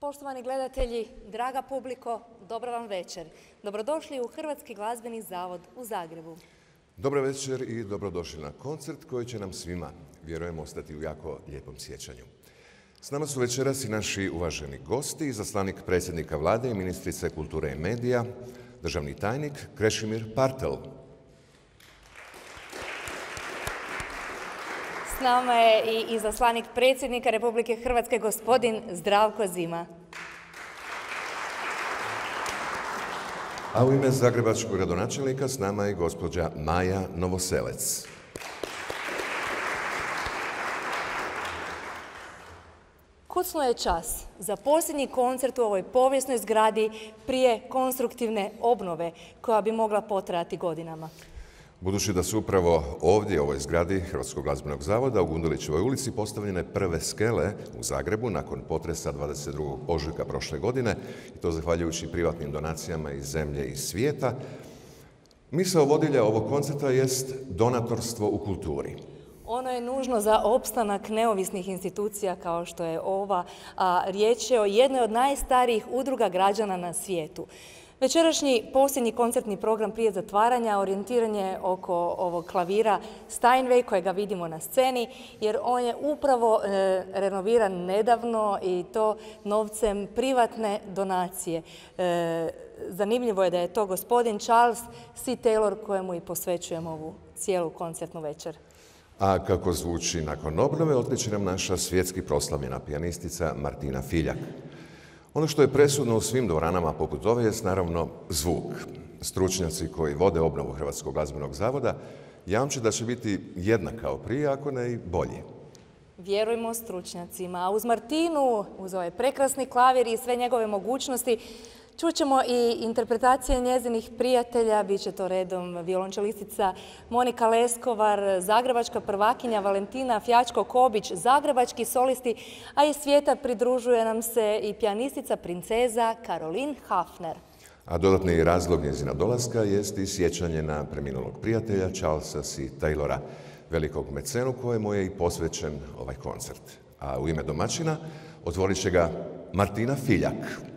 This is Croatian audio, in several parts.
Poštovani gledatelji, draga publiko, dobro vam večer. Dobrodošli u Hrvatski glazbeni zavod u Zagrebu. Dobro večer i dobrodošli na koncert koji će nam svima, vjerujem, ostati u jako lijepom sjećanju. S nama su večeras i naši uvaženi gosti, izaslanik predsjednika vlade i ministrice kulture i medija, državni tajnik Krešimir Partel. S nama je i izaslanik predsjednika Republike Hrvatske, gospodin Zdravko Zima. A u ime zagrebačkog gradonačelnika s nama je gospođa Maja Novoselec. Kucno je čas za posljednji koncert u ovoj povijesnoj zgradi prije konstruktivne obnove koja bi mogla potrajati godinama. Budući da su upravo ovdje u ovoj zgradi Hrvatskog glazbenog zavoda u Gundulićevoj ulici postavljene prve skele u Zagrebu nakon potresa 22. ožujka prošle godine i to zahvaljujući privatnim donacijama iz zemlje i svijeta, misao vodilja ovog koncerta jest donatorstvo u kulturi. Ono je nužno za opstanak neovisnih institucija kao što je ova, riječ je o jednoj od najstarijih udruga građana na svijetu. Večerašnji posljednji koncertni program prije zatvaranja orijentiran je oko ovog klavira Steinway kojega vidimo na sceni jer on je upravo e, renoviran nedavno i to novcem privatne donacije. E, zanimljivo je da je to gospodin Charles C. Taylor kojemu i posvećujemo ovu cijelu koncertnu večer. A kako zvuči nakon obnove, otkriće nam naša svjetski proslavljena pijanistica Martina Filjak. Ono što je presudno u svim dvoranama poput ove je naravno zvuk. Stručnjaci koji vode obnovu Hrvatskog glazbenog zavoda jamče da će biti jednak kao prije, ako ne i bolji. Vjerujmo stručnjacima. Uz Martinu, uz ovaj prekrasni klavir i sve njegove mogućnosti, Čućemo i interpretacije njezinih prijatelja, bit će to redom violončelistica Monika Leskovar, zagrebačka prvakinja Valentina Fjačko-Kobić, zagrebački solisti, a iz svijeta pridružuje nam se i pijanistica princeza Karolin Hafner. A dodatni razlog njezina dolaska jest i sjećanje na preminulog prijatelja Charlesa C. Taylora, velikog mecenu kojemu je i posvećen ovaj koncert. A u ime domaćina otvorit će ga Martina Filjak.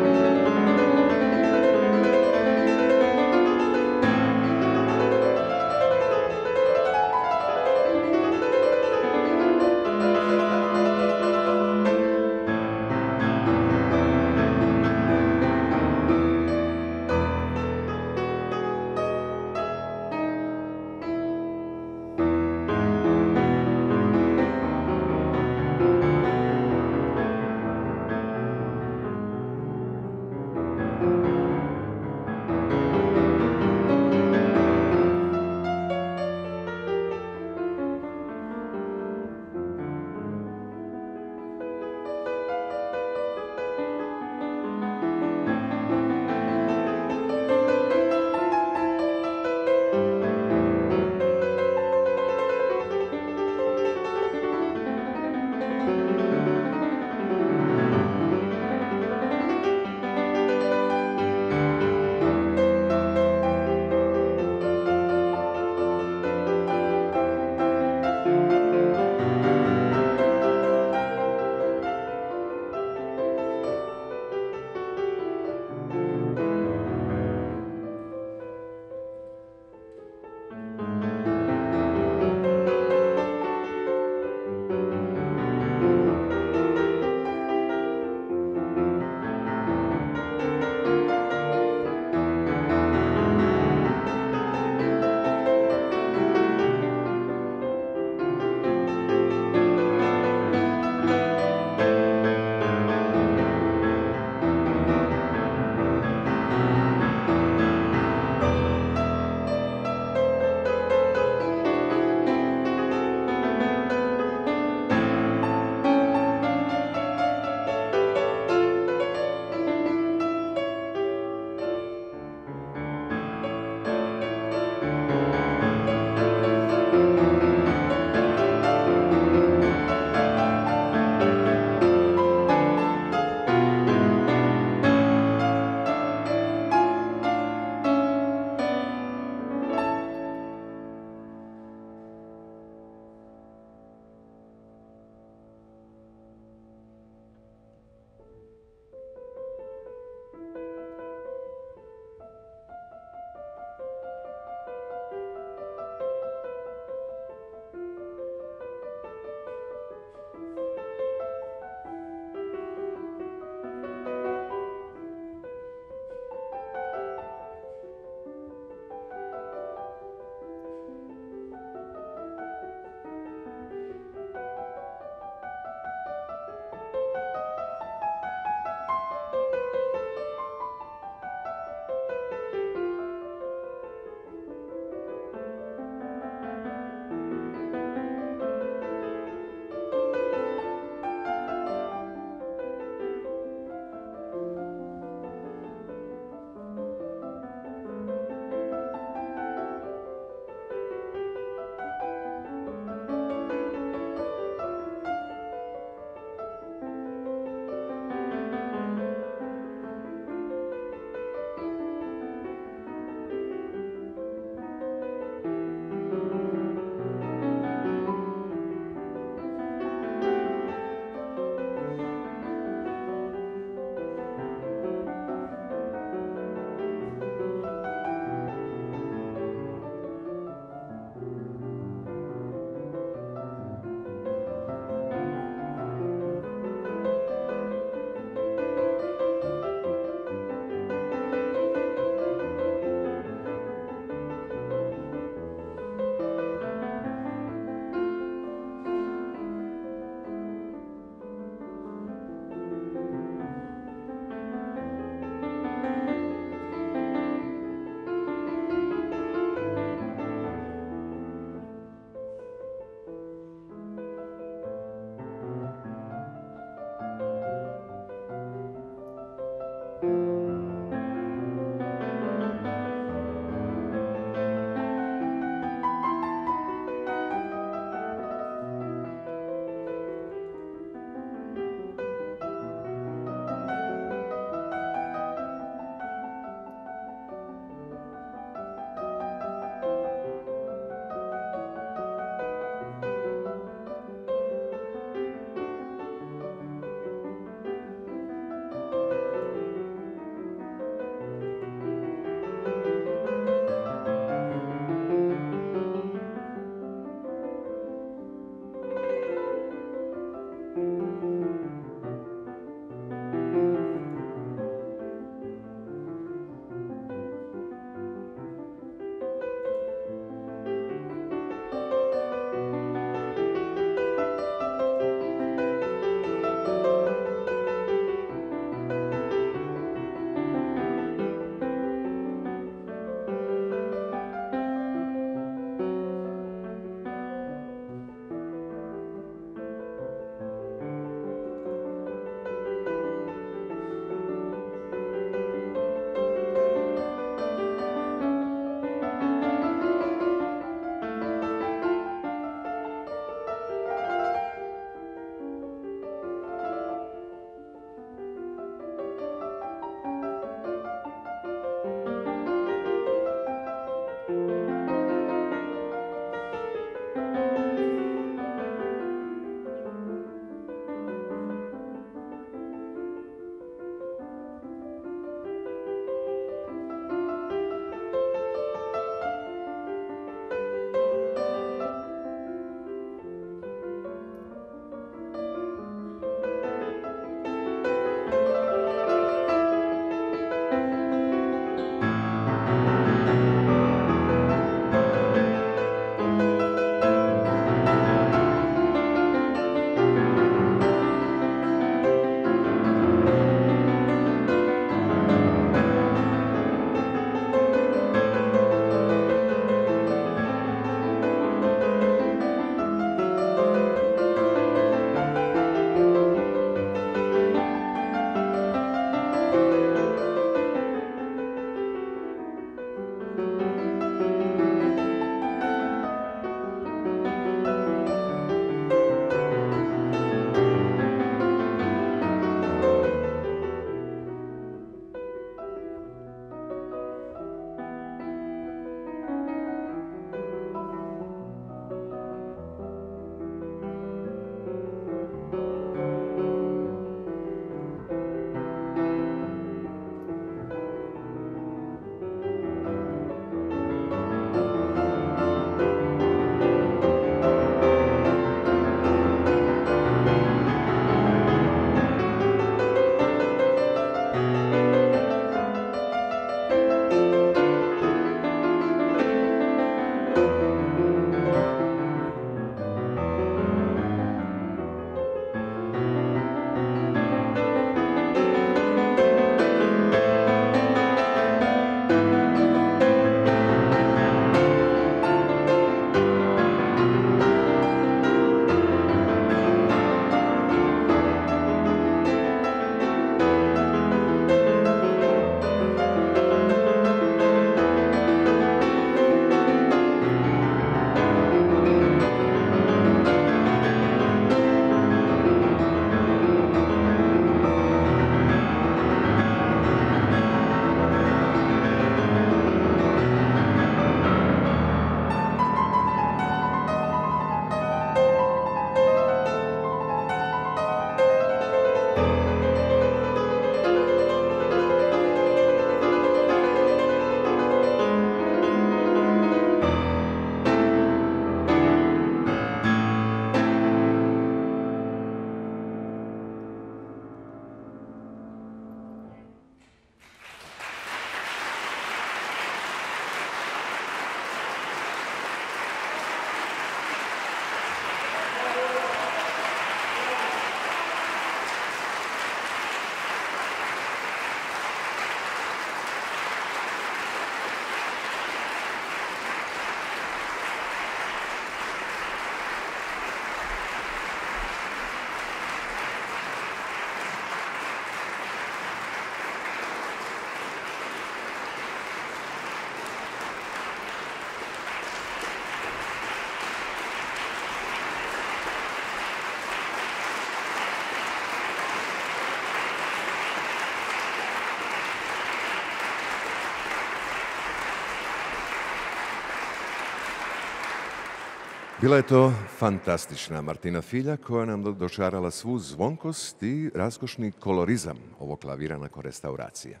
Bila je to fantastična Martina Filja koja nam dočarala svu zvonkost i raskošni kolorizam ovog klavira nakon restauracije.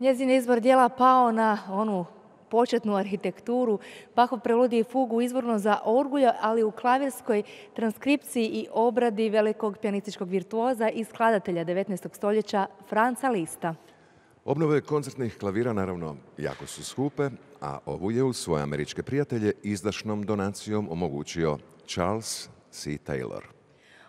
Njezin izbor dijela pao na onu početnu arhitekturu. Bachov preludi fugu izvorno za orgulja, ali u klavirskoj transkripciji i obradi velikog pjanističkog virtuoza i skladatelja 19. stoljeća Franca Lista. Obnove koncertnih klavira naravno jako su skupe, a ovu je u svoje američke prijatelje izdašnom donacijom omogućio Charles C. Taylor.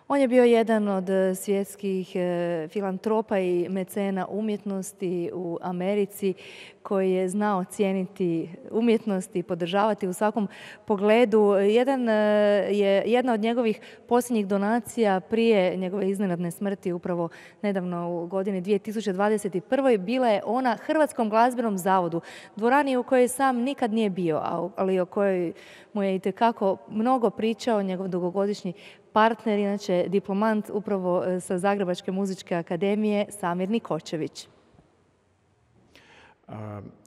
On je bio jedan od e, svjetskih e, filantropa i mecena umjetnosti u Americi koji je znao cijeniti umjetnost i podržavati u svakom pogledu. Jedan e, je, jedna od njegovih posljednjih donacija prije njegove iznenadne smrti upravo nedavno u godini 2021. bila je ona Hrvatskom glazbenom zavodu, dvorani u kojoj sam nikad nije bio, ali o kojoj mu je i mnogo pričao njegov dugogodišnji partner, inače diplomant upravo e, sa Zagrebačke muzičke akademije, Samir Nikočević.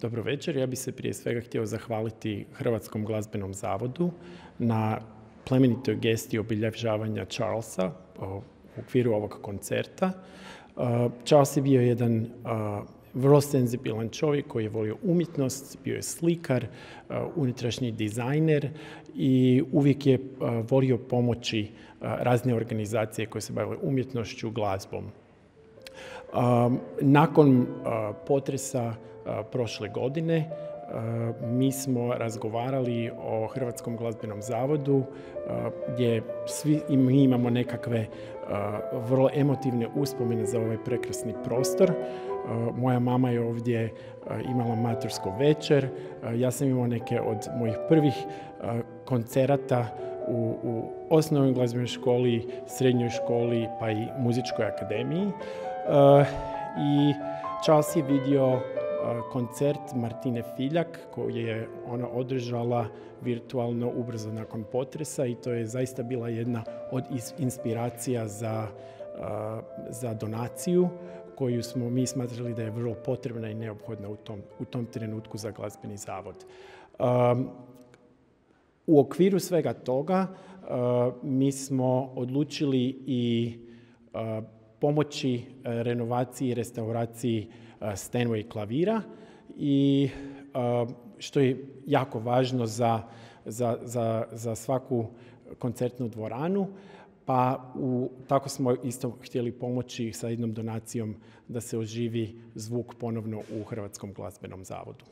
Dobro večer, ja bih se prije svega htio zahvaliti Hrvatskom glazbenom zavodu na plemenitoj gesti obilježavanja Charlesa u okviru ovog koncerta. Charles je bio jedan vrlo senzibilan čovjek koji je volio umjetnost, bio je slikar, unutrašnji dizajner i uvijek je volio pomoći razne organizacije koje se bavile umjetnošću, glazbom. Nakon potresa prošle godine mi smo razgovarali o Hrvatskom glazbenom zavodu gdje svi mi imamo nekakve vrlo emotivne uspomene za ovaj prekrasni prostor. Moja mama je ovdje imala matursko večer. Ja sam imao neke od mojih prvih koncerata u, u osnovnoj glazbenoj školi, srednjoj školi pa i muzičkoj akademiji. I Charles je vidio koncert Martine Filjak koji je ona održala virtualno ubrzo nakon potresa i to je zaista bila jedna od inspiracija za, za donaciju koju smo mi smatrali da je vrlo potrebna i neophodna u tom, u tom trenutku za glazbeni zavod. u okviru svega toga mi smo odlučili i pomoći renovaciji i restauraciji Stenway klavira i što je jako važno za, za, za, za svaku koncertnu dvoranu. Pa u, tako smo isto htjeli pomoći sa jednom donacijom da se oživi zvuk ponovno u Hrvatskom glazbenom zavodu.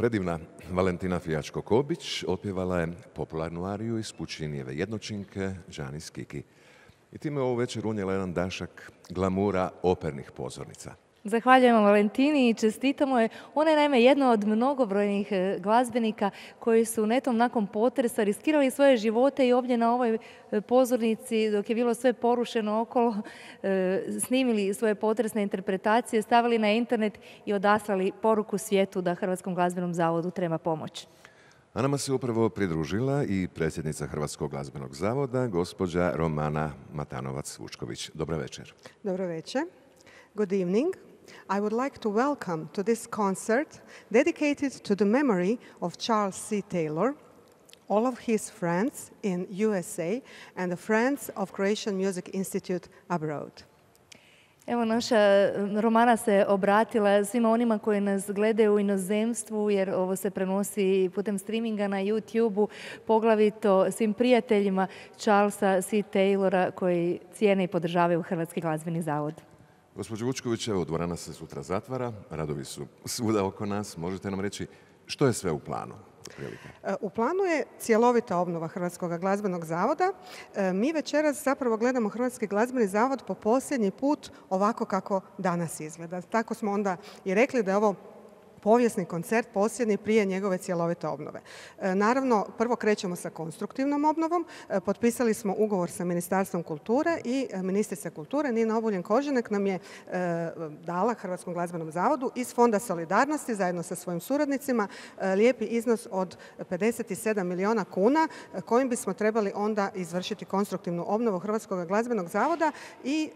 Predivna Valentina Fijačko-Kobić opjevala je popularnu ariju iz Pučinijeve jednočinke Džanis Kiki. I time ovu večer unijela jedan dašak glamura opernih pozornica. Zahvaljujemo Valentini i čestitamo je. Ona je naime jedna od mnogobrojnih e, glazbenika koji su netom nakon potresa riskirali svoje živote i ovdje na ovoj e, pozornici dok je bilo sve porušeno okolo e, snimili svoje potresne interpretacije, stavili na internet i odaslali poruku svijetu da Hrvatskom glazbenom zavodu treba pomoć. A nama se upravo pridružila i predsjednica Hrvatskog glazbenog zavoda, gospođa Romana Matanovac-Vučković. Dobro večer. Dobro večer. Good evening. I would like to welcome to this concert dedicated to the memory of Charles C. Taylor, all of his friends in USA and the friends of Croatian Music Institute abroad. Evo naša Romana se obratila svima onima koji nas gledaju u inozemstvu jer ovo se prenosi putem streaminga na YouTube-u, poglavito svim prijateljima Charlesa C. Taylora koji cijene i podržavaju Hrvatski glazbeni zavod. Gospođo Vučković, evo, dvorana se sutra zatvara, radovi su svuda oko nas. Možete nam reći što je sve u planu? E, u planu je cjelovita obnova Hrvatskog glazbenog zavoda. E, mi večeras zapravo gledamo Hrvatski glazbeni zavod po posljednji put ovako kako danas izgleda. Tako smo onda i rekli da je ovo povijesni koncert posljednji prije njegove cjelovite obnove. E, naravno, prvo krećemo sa konstruktivnom obnovom. E, potpisali smo ugovor sa Ministarstvom kulture i e, ministrica kulture Nina Obuljen Koženek nam je dala Hrvatskom glazbenom zavodu iz Fonda solidarnosti zajedno sa svojim suradnicima lijepi iznos od 57 milijuna kuna kojim bismo trebali onda izvršiti konstruktivnu obnovu Hrvatskog glazbenog zavoda i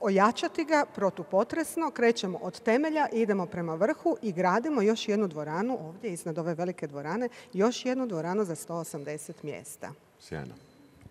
ojačati ga protupotresno, krećemo od temelja, idemo prema vrhu i gradimo još jednu dvoranu ovdje iznad ove velike dvorane, još jednu dvoranu za 180 mjesta. Sjajno.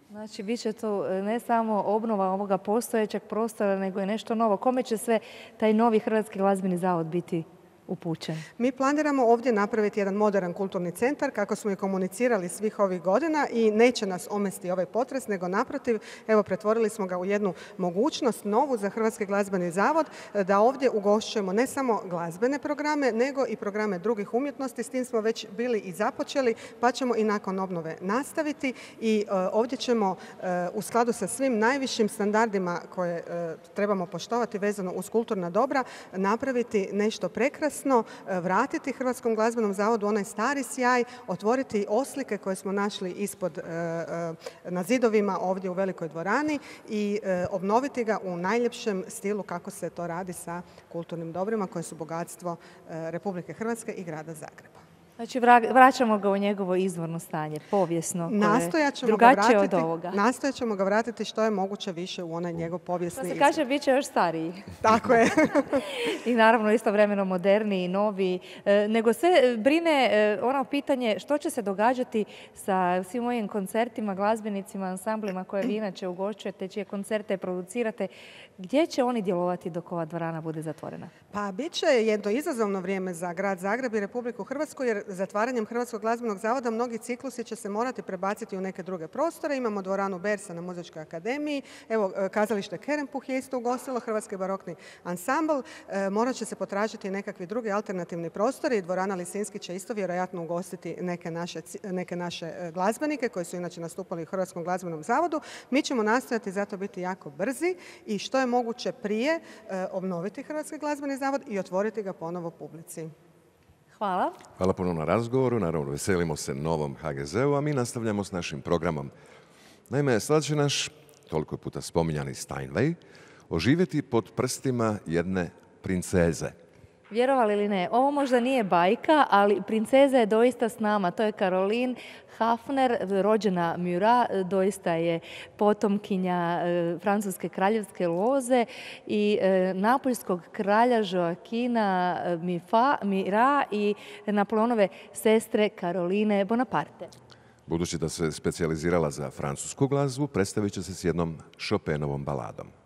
Znači, bit će to e, ne samo obnova ovoga postojećeg prostora, nego i nešto novo. Kome će sve taj novi Hrvatski glazbeni zavod biti upućen? Mi planiramo ovdje napraviti jedan modern kulturni centar kako smo i komunicirali svih ovih godina i neće nas omesti ovaj potres, nego naprotiv, evo pretvorili smo ga u jednu mogućnost novu za Hrvatski glazbeni zavod da ovdje ugošćujemo ne samo glazbene programe, nego i programe drugih umjetnosti. S tim smo već bili i započeli, pa ćemo i nakon obnove nastaviti i e, ovdje ćemo e, u skladu sa svim najvišim standardima koje e, trebamo poštovati vezano uz kulturna dobra napraviti nešto prekrasno E, vratiti Hrvatskom glazbenom zavodu onaj stari sjaj, otvoriti oslike koje smo našli ispod e, e, na zidovima ovdje u velikoj dvorani i obnoviti ga u najljepšem stilu kako se to radi sa kulturnim dobrima koje su bogatstvo Republike Hrvatske i grada Zagreba. Znači vraćamo ga u njegovo izvorno stanje, povijesno, koje drugačije od ovoga. Nastojat ćemo ga vratiti što je moguće više u onaj njegov povijesni To se kaže, bit će još stariji. Tako je. I naravno istovremeno moderniji, novi. E, nego se brine e, ono pitanje što će se događati sa svim mojim koncertima, glazbenicima, ansamblima koje vi inače ugošćujete, čije koncerte producirate. Gdje će oni djelovati dok ova dvorana bude zatvorena? Pa bit će jedno izazovno vrijeme za grad Zagreb i Republiku Hrvatsku jer zatvaranjem Hrvatskog glazbenog zavoda mnogi ciklusi će se morati prebaciti u neke druge prostore. Imamo dvoranu Bersa na Muzičkoj akademiji, evo e, kazalište Kerempuh je isto ugostilo, Hrvatski barokni ansambl. E, morat će se potražiti nekakvi drugi alternativni prostori i dvorana Lisinski će isto vjerojatno ugostiti neke naše, neke naše e, glazbenike koji su inače nastupali u Hrvatskom glazbenom zavodu. Mi ćemo nastojati zato biti jako brzi i što je moguće prije obnoviti Hrvatski glazbeni zavod i otvoriti ga ponovo publici. Hvala. Hvala puno na razgovoru. Naravno, veselimo se novom HGZ-u, a mi nastavljamo s našim programom. Naime, sad će naš, toliko puta spominjani Steinway, oživjeti pod prstima jedne princeze. Vjerovali ili ne, ovo možda nije bajka, ali princeza je doista s nama. To je Karolin Hafner, rođena Murat, doista je potomkinja e, francuske kraljevske loze i e, napoljskog kralja Joakina e, Mira i Napoleonove sestre Karoline Bonaparte. Budući da se specijalizirala za francusku glazbu, predstavit će se s jednom Chopinovom baladom.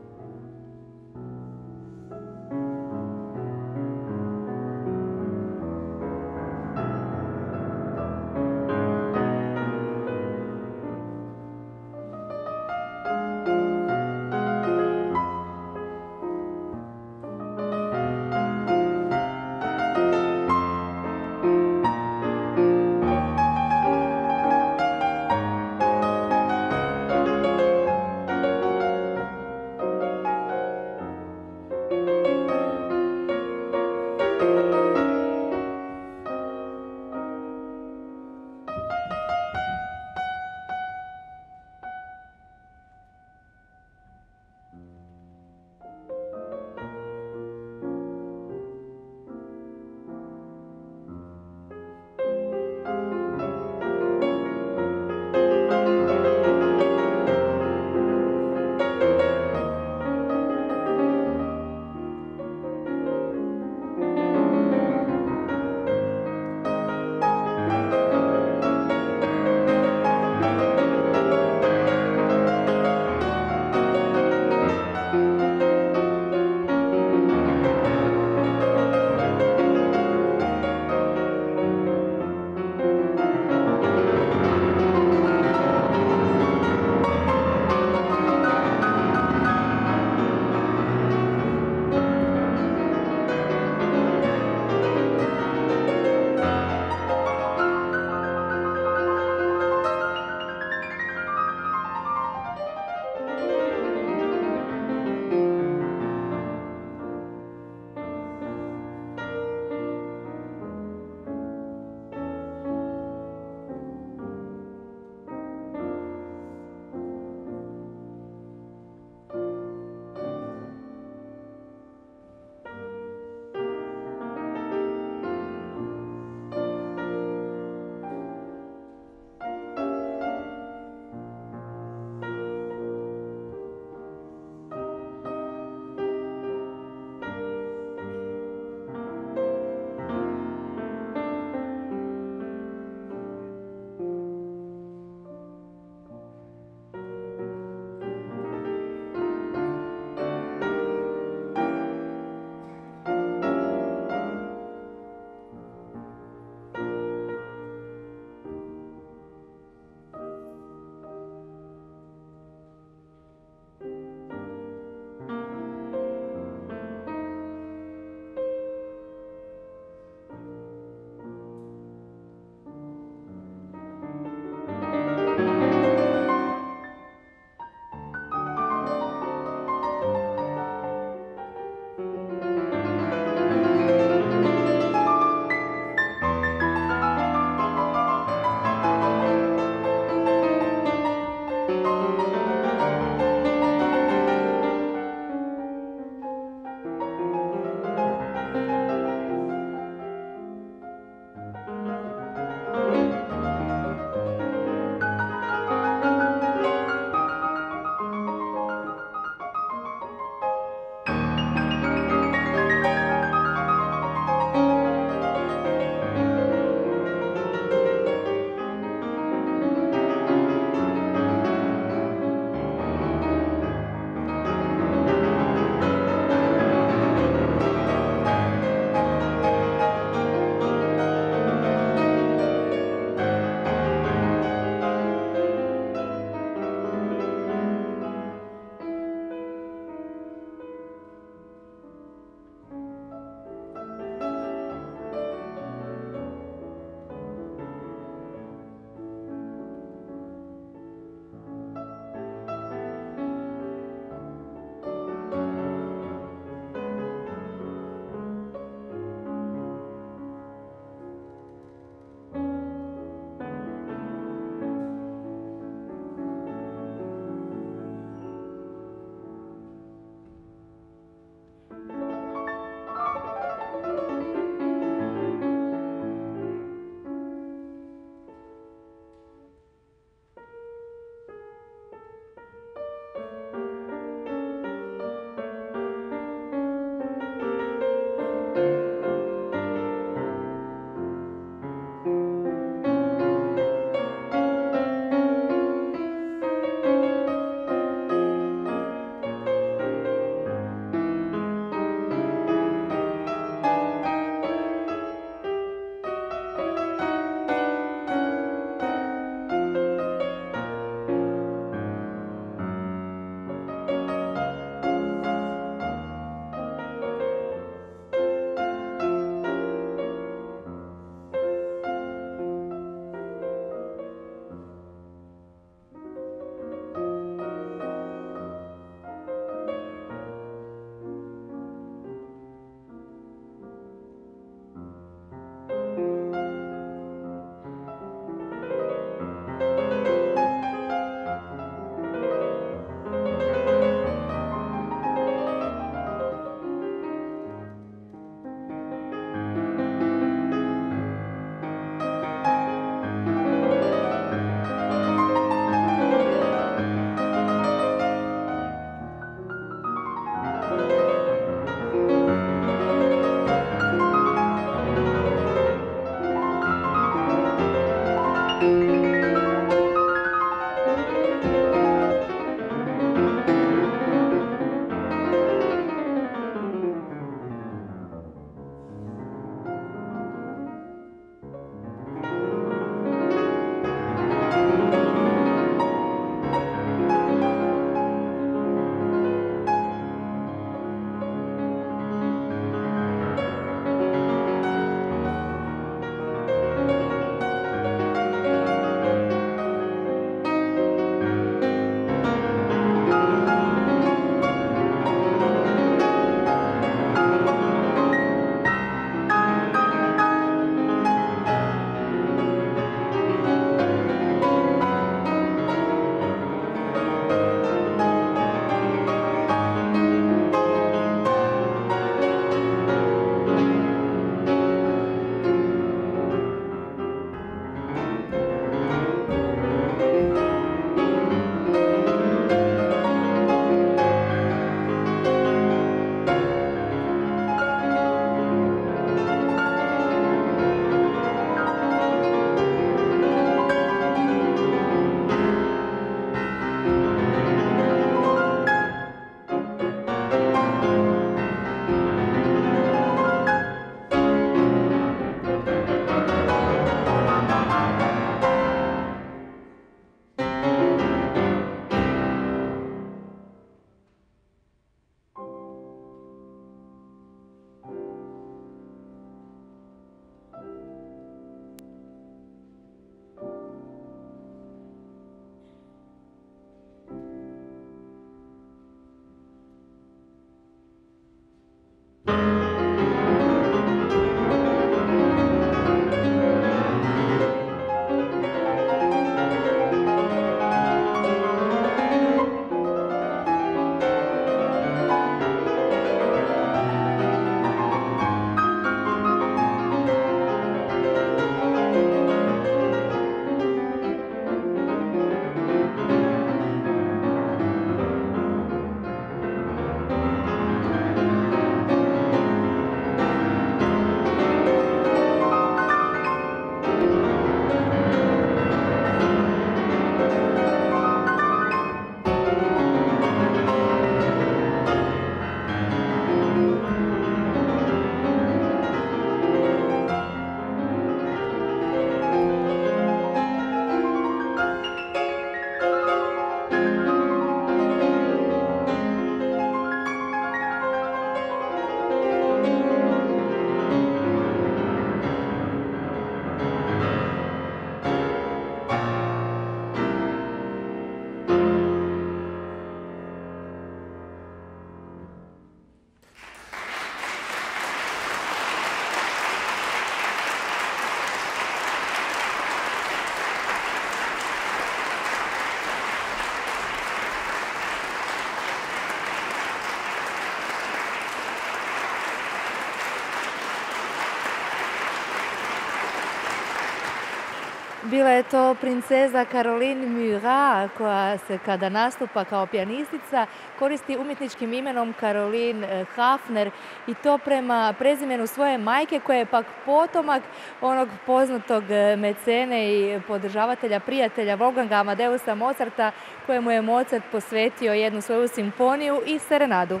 Bila je to princeza Caroline Murat koja se kada nastupa kao pijanistica koristi umjetničkim imenom Caroline eh, Hafner i to prema prezimenu svoje majke koja je pak potomak onog poznatog eh, mecene i podržavatelja prijatelja Wolfganga Amadeusa Mozarta kojemu je Mozart posvetio jednu svoju simfoniju i serenadu.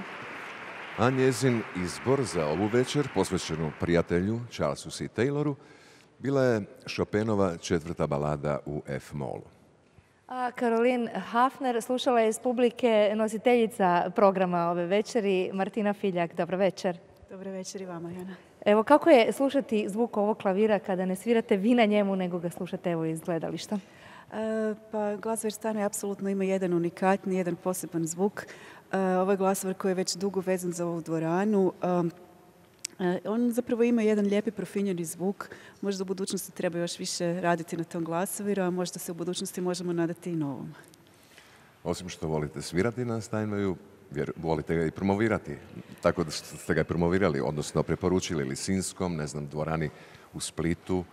A njezin izbor za ovu večer, posvećenu prijatelju Charlesu C. Tayloru, bila je Chopinova četvrta balada u F-molu. A Caroline Hafner slušala je iz publike nositeljica programa ove večeri, Martina Filjak. Dobro večer. Dobro večer i vama, Jana. Evo, kako je slušati zvuk ovog klavira kada ne svirate vi na njemu, nego ga slušate evo iz gledališta? E, pa Glasovir stane apsolutno ima jedan unikatni, jedan poseban zvuk. E, ovo je Glasovir koji je već dugo vezan za ovu dvoranu. E, on zapravo ima jedan lijepi profinjeni zvuk. Možda u budućnosti treba još više raditi na tom glasoviru, a možda se u budućnosti možemo nadati i novom. Osim što volite svirati na Steinwayu, volite ga i promovirati. Tako da ste ga promovirali, odnosno preporučili Lisinskom, ne znam, dvorani u Splitu.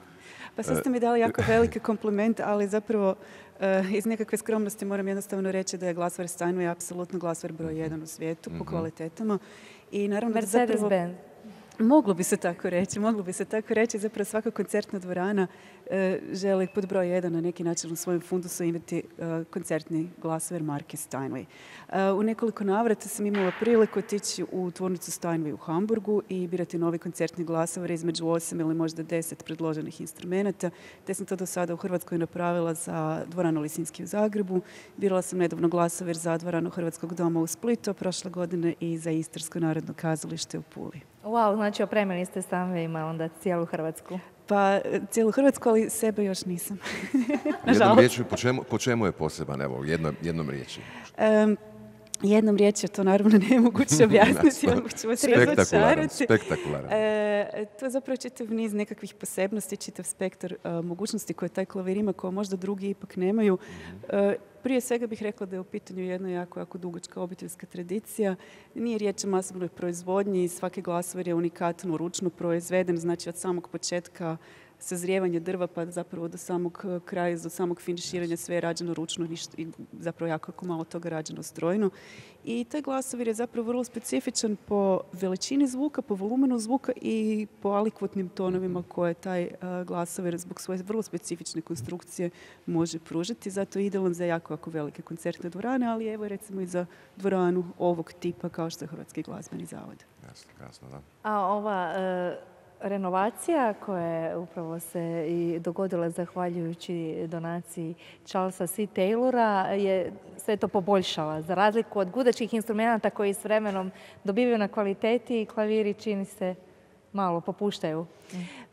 Pa sad ste mi dali jako veliki kompliment, ali zapravo e, iz nekakve skromnosti moram jednostavno reći da je Glasvar Steinway apsolutno glasvar broj jedan u svijetu po mhm. kvalitetama. I naravno Mercedes Benz. Moglo bi se tako reći, moglo bi se tako reći. Zapravo svaka koncertna dvorana e, želi pod broj jedan na neki način u svojem fundusu imati e, koncertni glasover marke Steinway. E, u nekoliko navrata sam imala priliku otići u tvornicu Steinway u Hamburgu i birati novi koncertni glasover između osam ili možda deset predloženih instrumenta. Te sam to do sada u Hrvatskoj napravila za dvoranu Lisinski u Zagrebu. Birala sam nedavno glasover za dvoranu Hrvatskog doma u Splitu prošle godine i za Istarsko narodno kazalište u Puli. Wow, znači opremili ste ima onda cijelu Hrvatsku. Pa cijelu Hrvatsku, ali sebe još nisam. jednom riječju, po čemu, po čemu je poseban, evo, jedno, jednom riječi? Um, jednom riječju to naravno nemoguće objasniti, ali ću vas spektakularan, spektakularan. E, to je zapravo čitav niz nekakvih posebnosti, čitav spektar e, mogućnosti koje taj klavir ima, koje možda drugi ipak nemaju. E, prije svega bih rekla da je u pitanju jedna jako, jako dugačka obiteljska tradicija. Nije riječ o masovnoj proizvodnji, svaki glasover je unikatno ručno proizveden, znači od samog početka sazrijevanje drva pa zapravo do samog eh, kraja, do samog finiširanja sve je rađeno ručno i zapravo jako malo toga rađeno strojno. I taj glasovir je zapravo vrlo specifičan po veličini zvuka, po volumenu zvuka i po alikvotnim tonovima koje taj eh, glasovir zbog svoje vrlo specifične konstrukcije može pružiti. Zato je idealan za jako, jako velike koncertne dvorane, ali evo recimo i za dvoranu ovog tipa kao što je Hrvatski glazbeni zavod. Jasno, jasno, da. A ova eh, renovacija koja je upravo se i dogodila zahvaljujući donaciji Charlesa C. Taylora je sve to poboljšala. Za razliku od gudačkih instrumenta koji s vremenom dobivaju na kvaliteti, klaviri čini se malo popuštaju.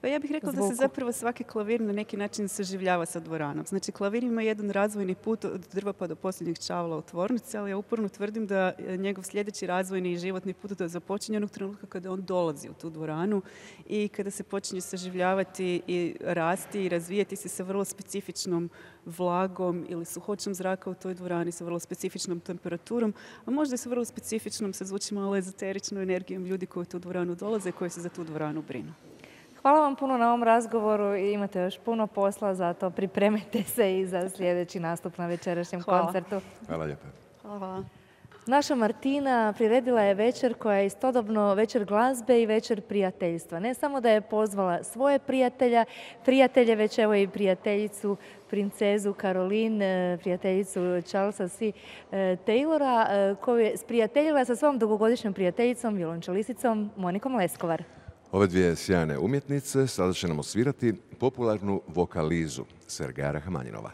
Pa ja bih rekla da se zapravo svaki klavir na neki način saživljava sa dvoranom. Znači klavir ima jedan razvojni put od drva pa do posljednjeg čavala u tvornici, ali ja uporno tvrdim da njegov sljedeći razvojni i životni put da započinje onog trenutka kada on dolazi u tu dvoranu i kada se počinje saživljavati i rasti i razvijati se sa vrlo specifičnom vlagom ili suhoćom zraka u toj dvorani sa vrlo specifičnom temperaturom, a možda i sa vrlo specifičnom, sad zvuči malo ezoteričnom energijom ljudi koji u tu dvoranu dolaze i koji se za tu dvoranu brinu. Hvala vam puno na ovom razgovoru i imate još puno posla, zato pripremite se i za sljedeći nastup na večerašnjem koncertu. Hvala lijepo. Hvala. Naša Martina priredila je večer koja je istodobno večer glazbe i večer prijateljstva. Ne samo da je pozvala svoje prijatelja, prijatelje, već evo i prijateljicu, princezu Karolin, e, prijateljicu Charlesa C. E, Taylora, e, koju je sprijateljila sa svom dugogodišnjom prijateljicom, violončelisticom Monikom Leskovar. Ove dvije sjajne umjetnice sada će nam osvirati popularnu vokalizu Sergeja Rahmanjinova.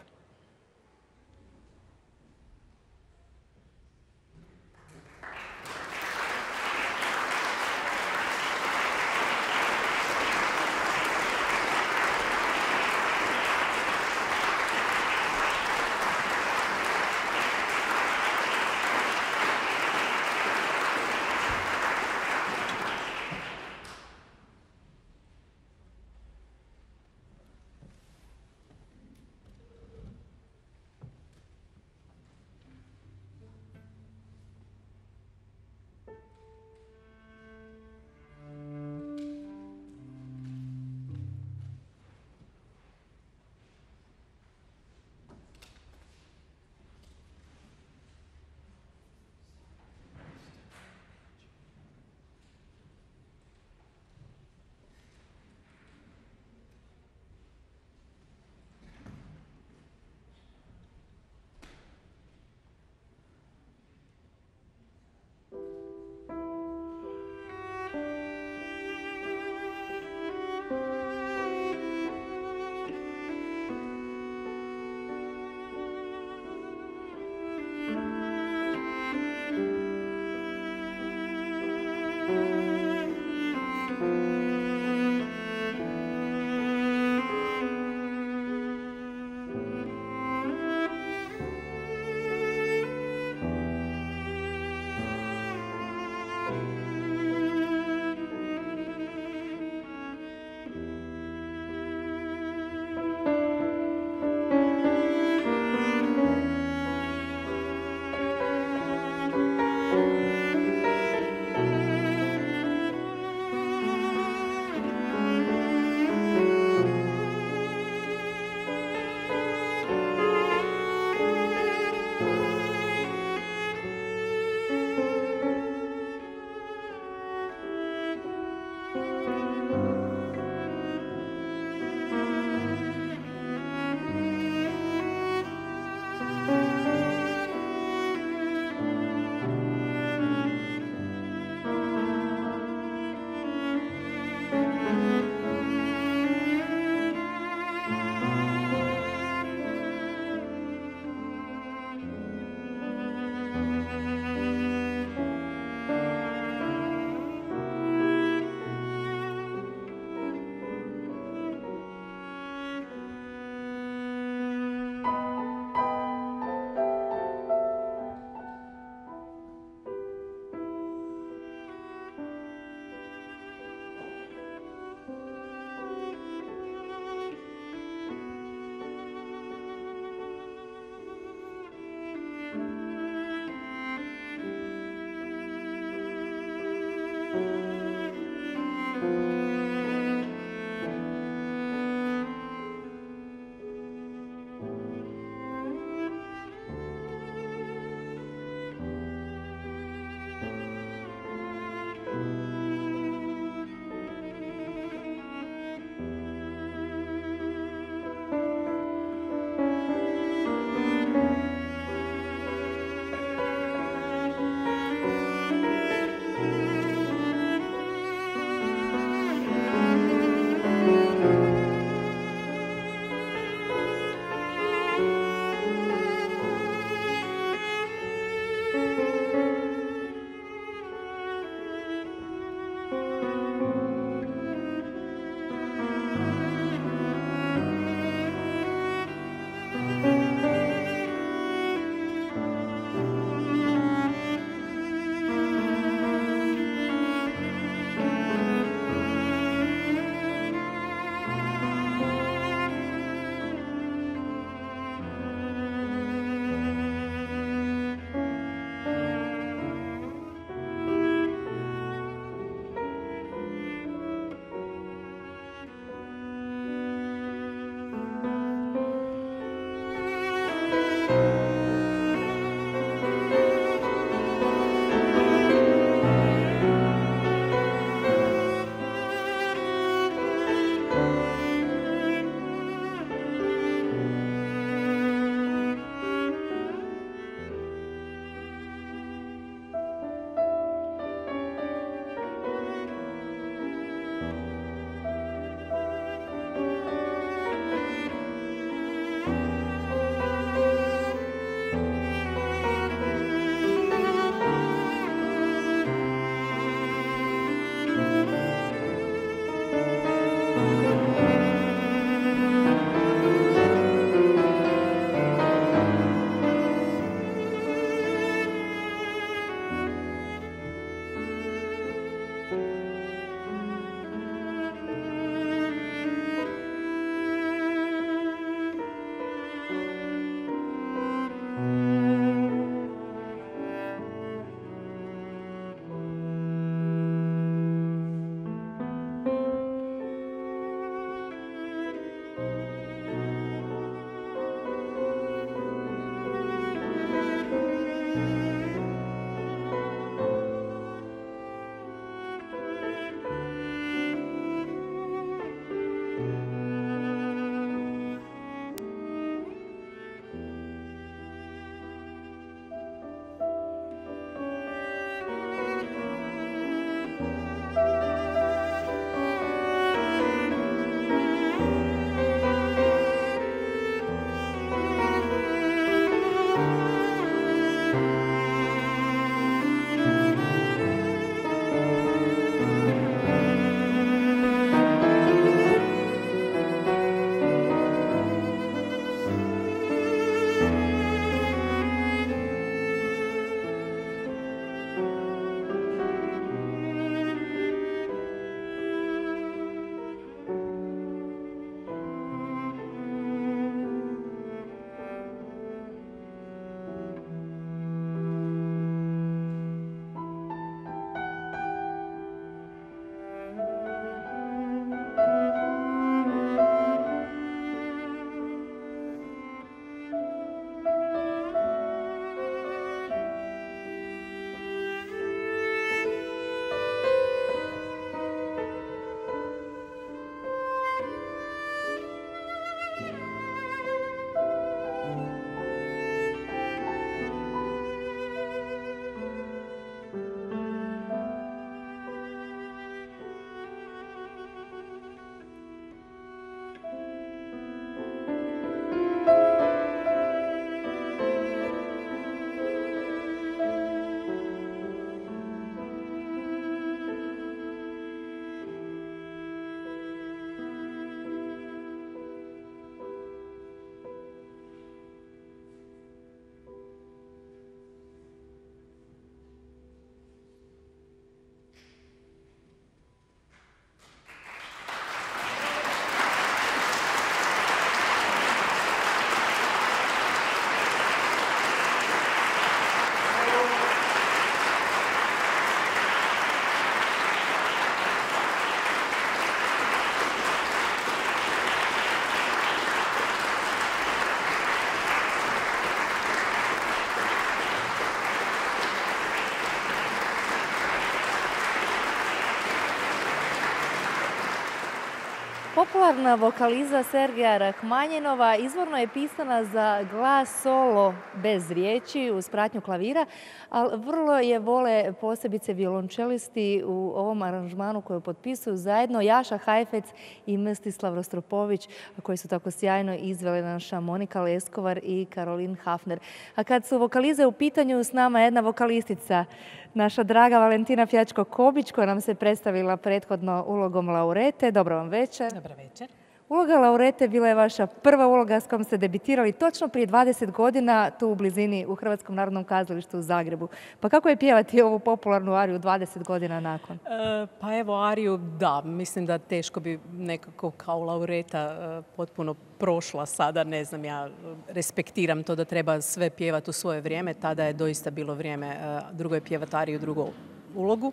Popularna vokaliza Sergeja Rahmanjinova izvorno je pisana za glas solo bez riječi uz pratnju klavira, ali vrlo je vole posebice violončelisti u ovom aranžmanu koju potpisuju zajedno Jaša Hajfec i Mstislav Rostropović koji su tako sjajno izvele naša Monika Leskovar i Karolin Hafner. A kad su vokalize u pitanju s nama jedna vokalistica naša draga Valentina Fjačko-Kobić koja nam se predstavila prethodno ulogom Laurete. Dobro vam večer. Dobar večer. Uloga Laurete bila je vaša prva uloga s kojom ste debitirali točno prije 20 godina tu u blizini u Hrvatskom narodnom kazalištu u Zagrebu. Pa kako je pjevati ovu popularnu ariju 20 godina nakon? E, pa evo ariju, da, mislim da teško bi nekako kao Laureta e, potpuno prošla sada, ne znam, ja respektiram to da treba sve pjevati u svoje vrijeme, tada je doista bilo vrijeme, e, drugo je pjevati ariju, drugo ulogu.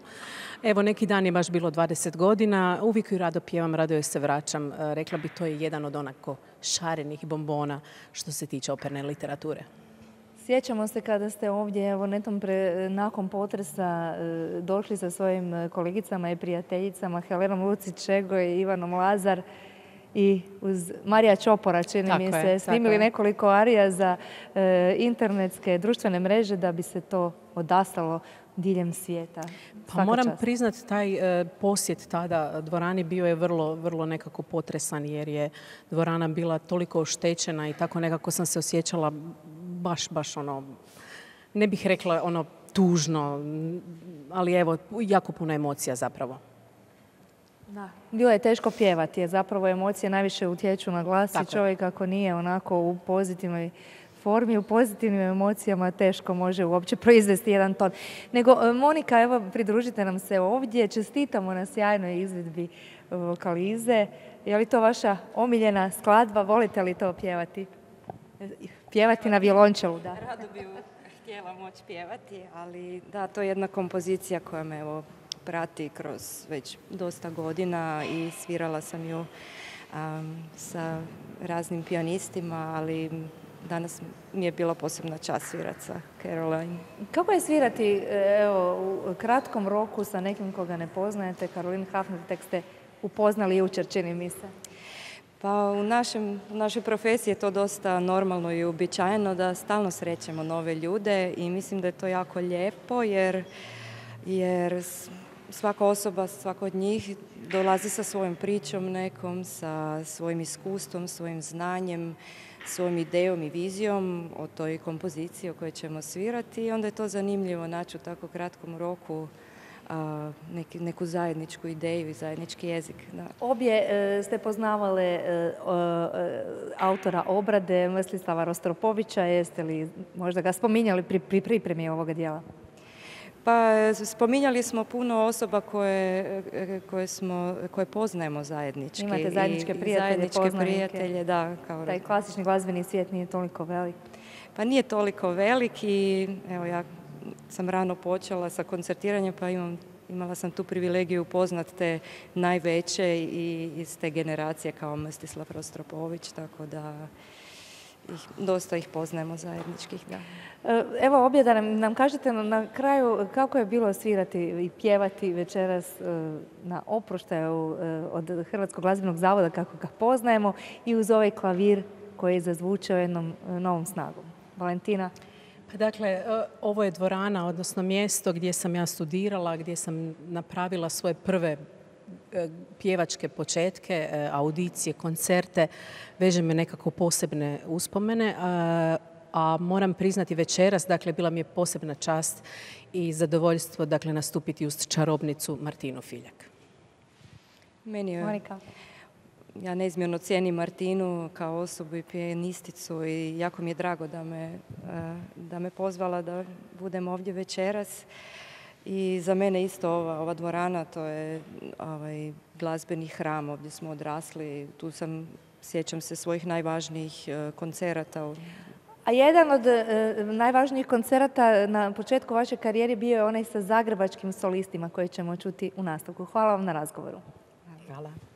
Evo, neki dan je baš bilo 20 godina, uvijek ju rado pjevam, rado joj se vraćam. E, rekla bi to je jedan od onako šarenih bombona što se tiče operne literature. Sjećamo se kada ste ovdje, evo netom pre, nakon potresa e, došli sa svojim kolegicama i prijateljicama Helenom Lucić Čego i Ivanom Lazar i uz Marija Čopora, čini mi se, snimili nekoliko arija za e, internetske društvene mreže da bi se to odastalo diljem svijeta. Pa moram priznati taj e, posjet tada dvorani bio je vrlo, vrlo nekako potresan jer je dvorana bila toliko oštećena i tako nekako sam se osjećala baš, baš ono, ne bih rekla ono tužno, ali evo, jako puno emocija zapravo. Da. Bilo je teško pjevati, jer zapravo emocije najviše utječu na glas i čovjek ako nije onako u pozitivnoj formi, u pozitivnim emocijama teško može uopće proizvesti jedan ton. Nego, e, Monika, evo, pridružite nam se ovdje. Čestitamo na sjajnoj izvedbi vokalize. Je li to vaša omiljena skladba? Volite li to pjevati? Pjevati na violončelu, da. Rado bi htjela moći pjevati, ali da, to je jedna kompozicija koja me evo prati kroz već dosta godina i svirala sam ju sa raznim pianistima, ali danas mi je bila posebna čast svirati sa Caroline. Kako je svirati evo, u kratkom roku sa nekim koga ne poznajete? Caroline Hafner tek ste upoznali jučer, čini mi se. Pa u našem, našoj profesiji je to dosta normalno i uobičajeno da stalno srećemo nove ljude i mislim da je to jako lijepo jer, jer svaka osoba, svaka od njih dolazi sa svojom pričom nekom, sa svojim iskustvom, svojim znanjem, svojom idejom i vizijom o toj kompoziciji o kojoj ćemo svirati i onda je to zanimljivo naći u tako kratkom roku neku zajedničku ideju i zajednički jezik. Obje e, ste poznavale e, e, autora obrade Mstislava Rostropovića. Jeste li možda ga spominjali pri, pri pripremi ovoga dijela? Pa spominjali smo puno osoba koje, koje, smo, koje poznajemo zajednički. Imate zajedničke prijatelje, zajedničke prijatelje, da. Kao Taj klasični glazbeni svijet nije toliko velik. Pa nije toliko velik i evo ja sam rano počela sa koncertiranjem pa imam imala sam tu privilegiju upoznat te najveće i iz te generacije kao Mstislav Rostropović, tako da dosta ih poznajemo zajedničkih. Da. E, evo obje da nam, kažete na kraju kako je bilo svirati i pjevati večeras e, na oproštaju e, od Hrvatskog glazbenog zavoda kako ga poznajemo i uz ovaj klavir koji je zazvučao jednom novom snagom. Valentina? Pa dakle, ovo je dvorana, odnosno mjesto gdje sam ja studirala, gdje sam napravila svoje prve pjevačke početke, e, audicije, koncerte, veže me nekako posebne uspomene. A moram priznati večeras, dakle, bila mi je posebna čast i zadovoljstvo dakle, nastupiti uz čarobnicu Martinu Filjak. Meni je... Ja neizmjerno cijenim Martinu kao osobu i pijanisticu i jako mi je drago da me, e, da me pozvala da budem ovdje večeras. I za mene isto ova, ova dvorana, to je ovaj, glazbeni hram, ovdje smo odrasli, tu sam, sjećam se svojih najvažnijih e, koncerata. A jedan od e, najvažnijih koncerata na početku vaše karijere bio je onaj sa zagrebačkim solistima koje ćemo čuti u nastavku. Hvala vam na razgovoru. Hvala.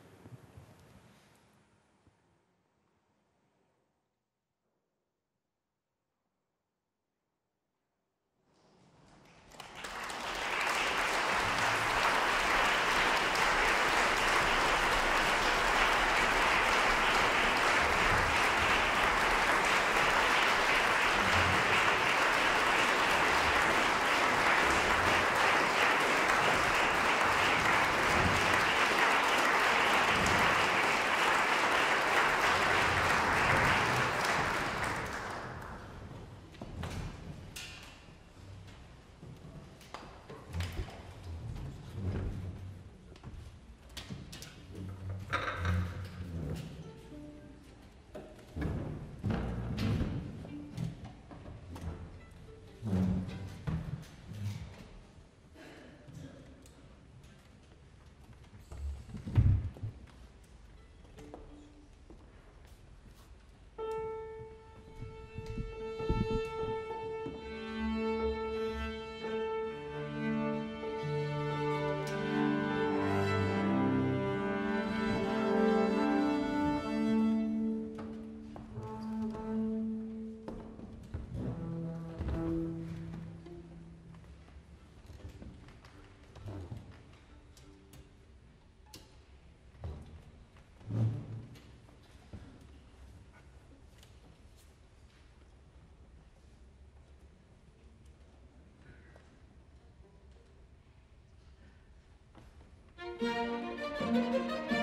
Música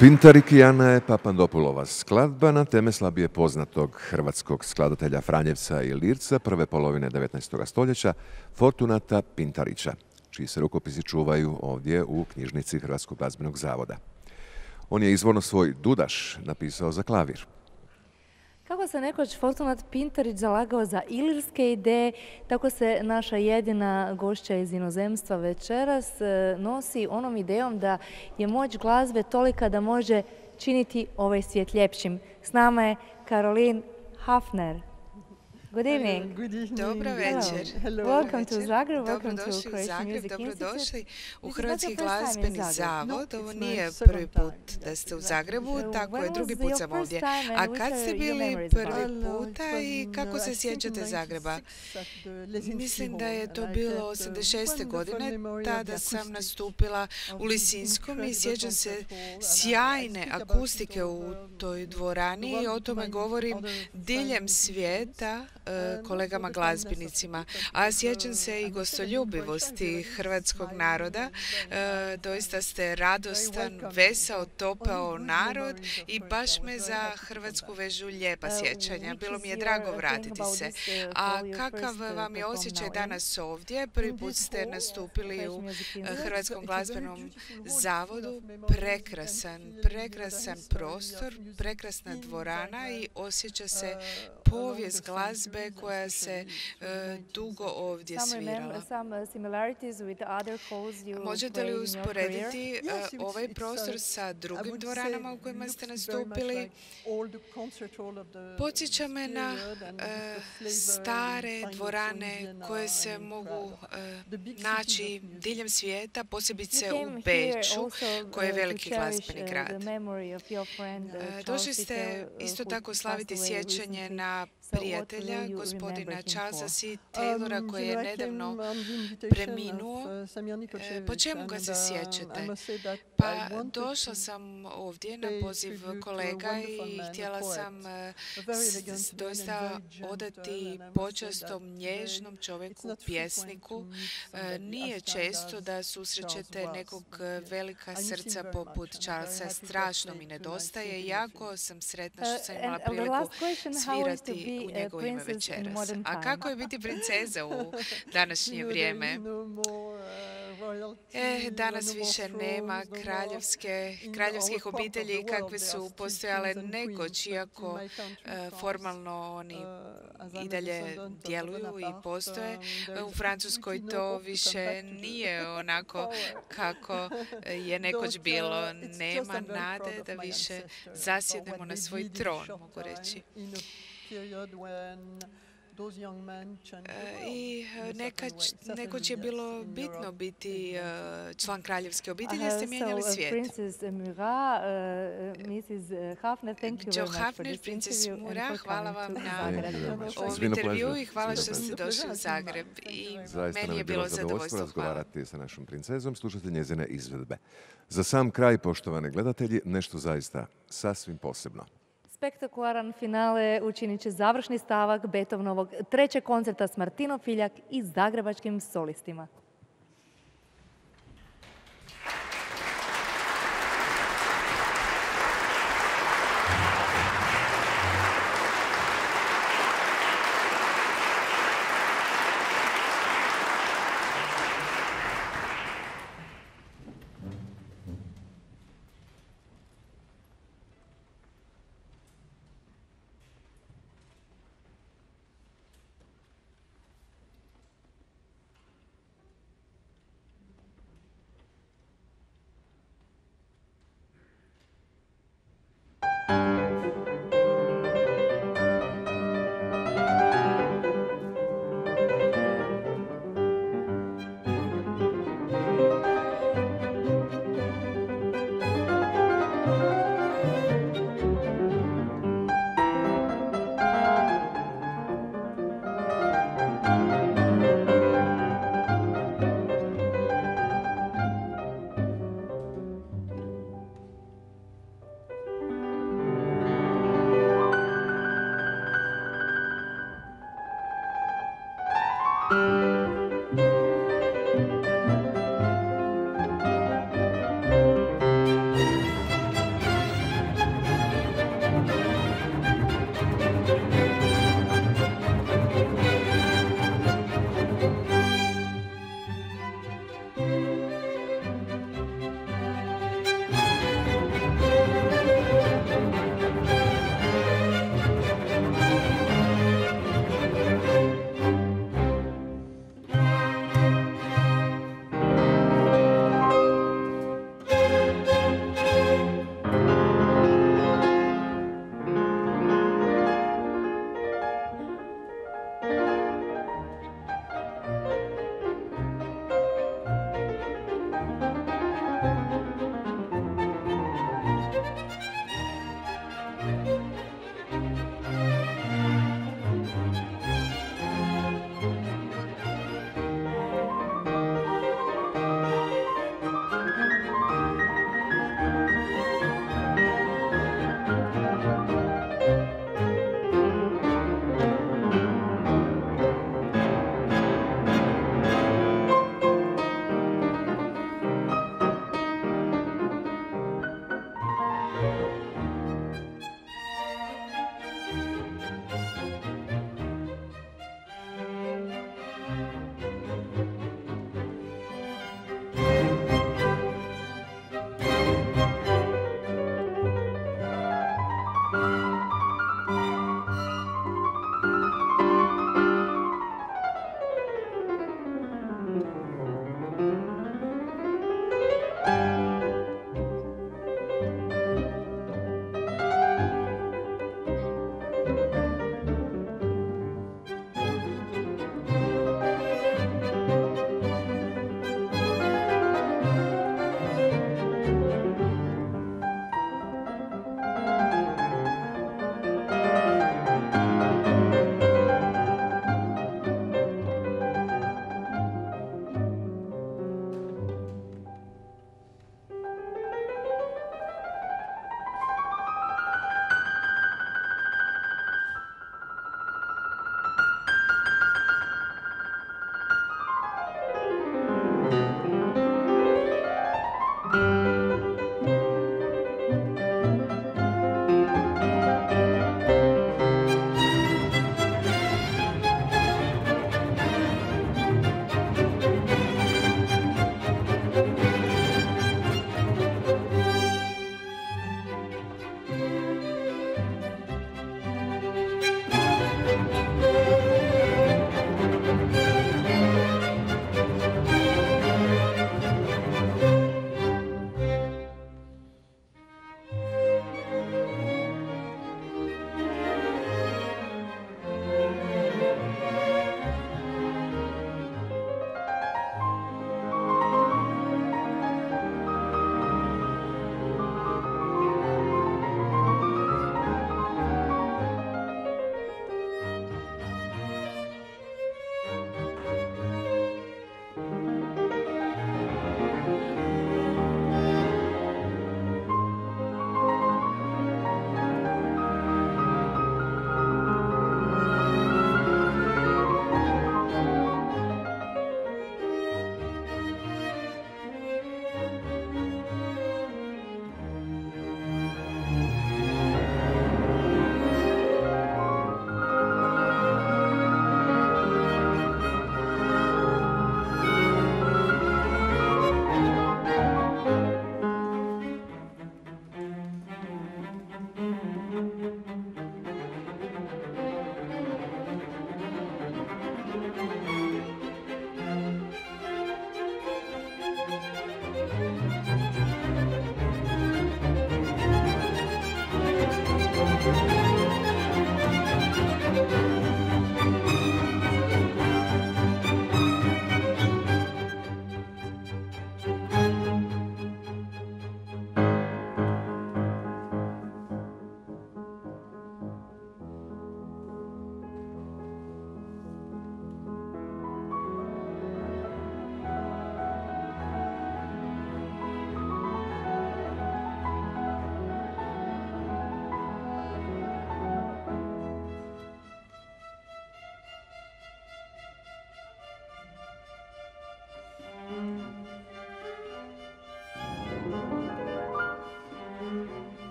Pintarikijana je Papandopulova skladba na teme slabije poznatog hrvatskog skladatelja Franjevca i Lirca prve polovine 19. stoljeća Fortunata Pintarića, čiji se rukopisi čuvaju ovdje u knjižnici Hrvatskog glazbenog zavoda. On je izvorno svoj Dudaš napisao za klavir. Kako se nekoć Fortunat Pintarić zalagao za ilirske ideje, tako se naša jedina gošća iz inozemstva večeras e, nosi onom idejom da je moć glazbe tolika da može činiti ovaj svijet ljepšim. S nama je Karolin Hafner. Good evening. Good evening. Dobro večer. Hello. Welcome to Zagreb. Welcome to Croatian Music Dobrodošli u Hrvatski glazbeni zavod. Ovo nije prvi put da ste u Zagrebu, tako je drugi put sam ovdje. A kad ste bili prvi puta i kako se sjećate Zagreba? Mislim da je to bilo 86. godine. Tada sam nastupila u Lisinskom i sjećam se sjajne akustike u toj dvorani i o tome govorim diljem svijeta kolegama glazbenicima. A sjećam se i gostoljubivosti hrvatskog naroda. E, doista ste radostan, vesao, topao narod i baš me za Hrvatsku vežu lijepa sjećanja. Bilo mi je drago vratiti se. A kakav vam je osjećaj danas ovdje? Prvi put ste nastupili u Hrvatskom glazbenom zavodu. Prekrasan, prekrasan prostor, prekrasna dvorana i osjeća se povijest glazbe koja se e, dugo ovdje svirala. Možete li usporediti e, ovaj prostor sa drugim dvoranama u kojima ste nastupili? Podsjeća me na e, stare dvorane koje se mogu naći diljem svijeta, posebice u Beču, koji je veliki glazbeni grad. Došli ste isto tako slaviti sjećanje na prijatelja, gospodina Charlesa C. Taylora, koji je nedavno preminuo. E, po čemu ga se sjećate? Pa došla sam ovdje na poziv kolega i htjela sam e, doista odati počastom nježnom čovjeku, pjesniku. E, nije često da susrećete nekog velika srca poput Charlesa. Strašno mi nedostaje. Jako sam sretna što sam imala priliku svirati u njegovo ime večeras. A kako je biti princeza u današnje vrijeme? E, danas više nema kraljevske, kraljevskih obitelji kakve su postojale nekoć, iako e, formalno oni i dalje djeluju i postoje. U Francuskoj to više nije onako kako je nekoć bilo. Nema nade da više zasjedemo na svoj tron, mogu reći. E, I e, nekoć je bilo bitno biti e, član kraljevske obitelji, jeste mijenjali svijet. Jo Hafner, princes Mura, hvala vam na ovom intervju i hvala što ste došli u Zagreb. I meni je bilo zadovoljstvo. razgovarati sa našom princezom, slušati njezine izvedbe. Za sam kraj, poštovane gledatelji, nešto zaista sasvim posebno. Spektakularan finale učinit će završni stavak Beethovenovog trećeg koncerta s Martino Filjak i zagrebačkim solistima.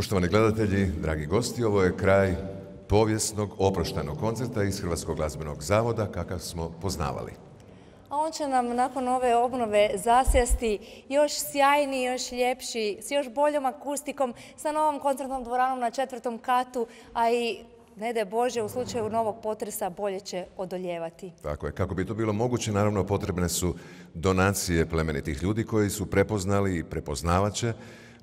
Poštovani gledatelji, dragi gosti, ovo je kraj povijesnog oproštajnog koncerta iz Hrvatskog glazbenog zavoda kakav smo poznavali. A on će nam nakon ove obnove zasjasti još sjajni, još ljepši, s još boljom akustikom, sa novom koncertnom dvoranom na četvrtom katu, a i ne da Bože, u slučaju novog potresa bolje će odoljevati. Tako je. Kako bi to bilo moguće, naravno potrebne su donacije plemenitih ljudi koji su prepoznali i prepoznavaće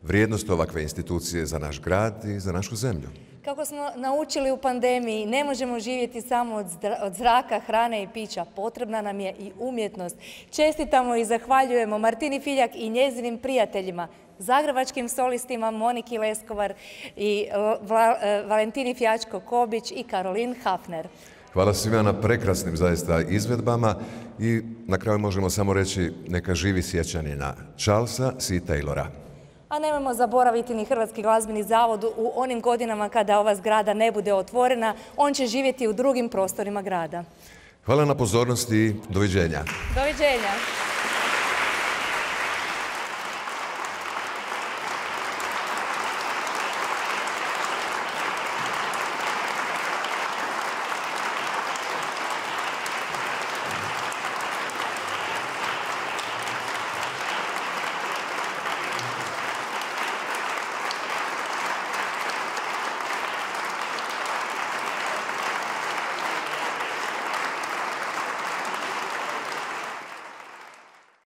vrijednost ovakve institucije za naš grad i za našu zemlju. Kako smo naučili u pandemiji, ne možemo živjeti samo od zraka, hrane i pića. Potrebna nam je i umjetnost. Čestitamo i zahvaljujemo Martini Filjak i njezinim prijateljima, zagrebačkim solistima Moniki Leskovar i e, Valentini Fjačko-Kobić i Karolin Hafner. Hvala svima na prekrasnim zaista izvedbama i na kraju možemo samo reći neka živi sjećanina Charlesa C. Taylora. A nemojmo zaboraviti ni Hrvatski glazbeni zavod u onim godinama kada ova zgrada ne bude otvorena. On će živjeti u drugim prostorima grada. Hvala na pozornosti. Doviđenja. Doviđenja.